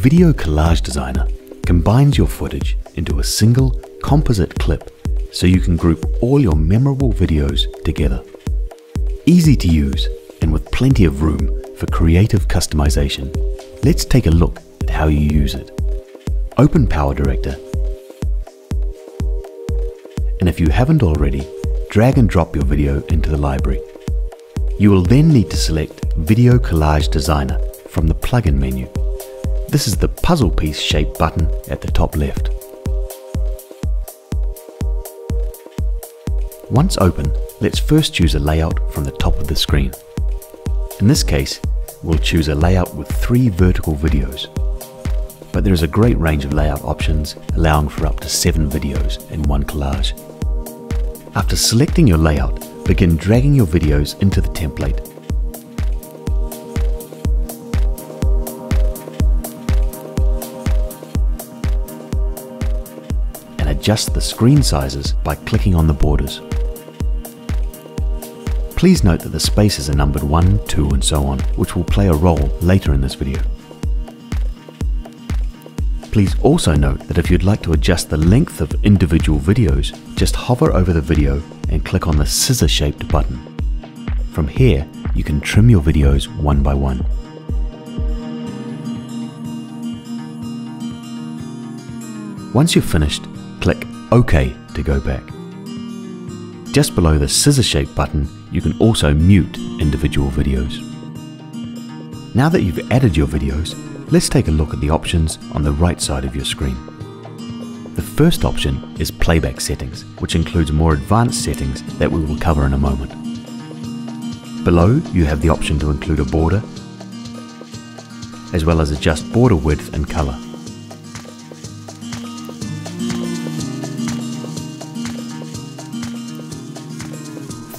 Video Collage Designer combines your footage into a single composite clip so you can group all your memorable videos together. Easy to use and with plenty of room for creative customization. Let's take a look at how you use it. Open PowerDirector and if you haven't already, drag and drop your video into the library. You will then need to select Video Collage Designer from the plugin menu. This is the puzzle piece shaped button at the top left. Once open, let's first choose a layout from the top of the screen. In this case, we'll choose a layout with three vertical videos. But there is a great range of layout options allowing for up to seven videos in one collage. After selecting your layout, begin dragging your videos into the template. Adjust the screen sizes by clicking on the borders. Please note that the spaces are numbered 1, 2 and so on, which will play a role later in this video. Please also note that if you'd like to adjust the length of individual videos, just hover over the video and click on the scissor shaped button. From here, you can trim your videos one by one. Once you've finished, click OK to go back. Just below the scissor shaped button, you can also mute individual videos. Now that you've added your videos, Let's take a look at the options on the right side of your screen. The first option is playback settings, which includes more advanced settings that we will cover in a moment. Below, you have the option to include a border, as well as adjust border width and color.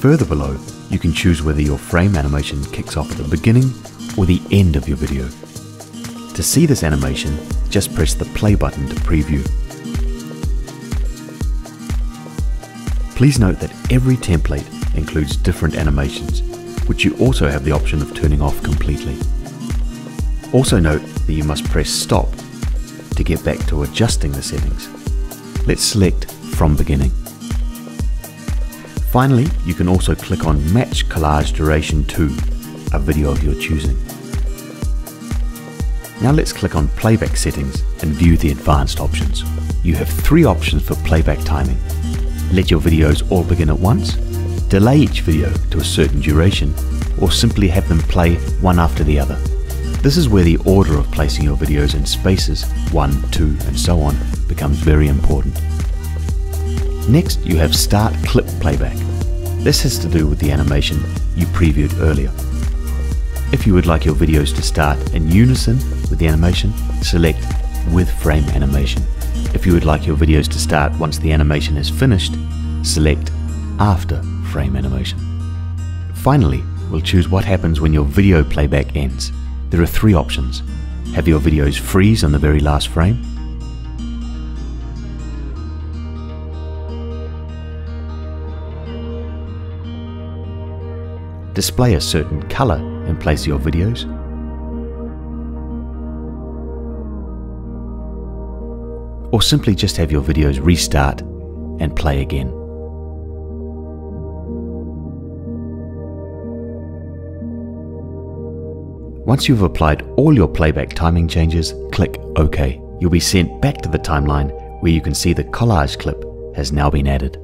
Further below, you can choose whether your frame animation kicks off at the beginning or the end of your video. To see this animation, just press the play button to preview. Please note that every template includes different animations, which you also have the option of turning off completely. Also note that you must press stop to get back to adjusting the settings. Let's select from beginning. Finally, you can also click on match collage duration to a video of your choosing. Now let's click on playback settings and view the advanced options. You have three options for playback timing. Let your videos all begin at once, delay each video to a certain duration, or simply have them play one after the other. This is where the order of placing your videos in spaces, 1, 2 and so on, becomes very important. Next you have Start Clip Playback. This has to do with the animation you previewed earlier. If you would like your videos to start in unison with the animation, select with frame animation. If you would like your videos to start once the animation is finished, select after frame animation. Finally, we'll choose what happens when your video playback ends. There are three options. Have your videos freeze on the very last frame, display a certain color in place of your videos, or simply just have your videos restart and play again. Once you've applied all your playback timing changes, click OK. You'll be sent back to the timeline where you can see the collage clip has now been added.